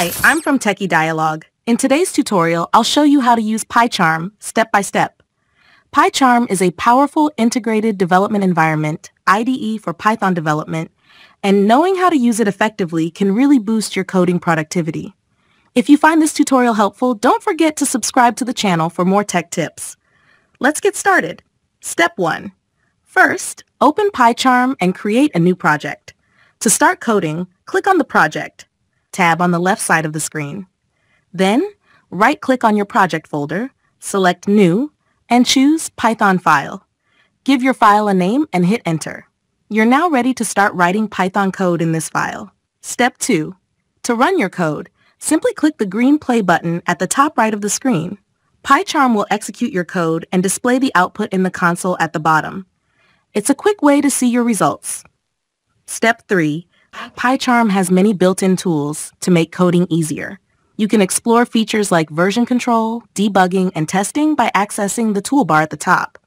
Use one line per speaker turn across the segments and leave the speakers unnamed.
Hi, I'm from Techie Dialogue. In today's tutorial, I'll show you how to use PyCharm step by step. PyCharm is a powerful integrated development environment, IDE for Python development, and knowing how to use it effectively can really boost your coding productivity. If you find this tutorial helpful, don't forget to subscribe to the channel for more tech tips. Let's get started. Step 1. First, open PyCharm and create a new project. To start coding, click on the Project tab on the left side of the screen. Then, right-click on your project folder, select New, and choose Python File. Give your file a name and hit Enter. You're now ready to start writing Python code in this file. Step 2. To run your code, simply click the green play button at the top right of the screen. PyCharm will execute your code and display the output in the console at the bottom. It's a quick way to see your results. Step 3. PyCharm has many built-in tools to make coding easier. You can explore features like version control, debugging, and testing by accessing the toolbar at the top.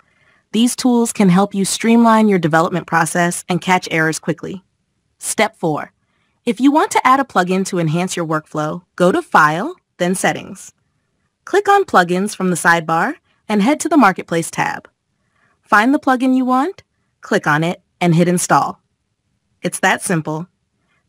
These tools can help you streamline your development process and catch errors quickly. Step 4. If you want to add a plugin to enhance your workflow, go to File, then Settings. Click on Plugins from the sidebar and head to the Marketplace tab. Find the plugin you want, click on it, and hit Install. It's that simple.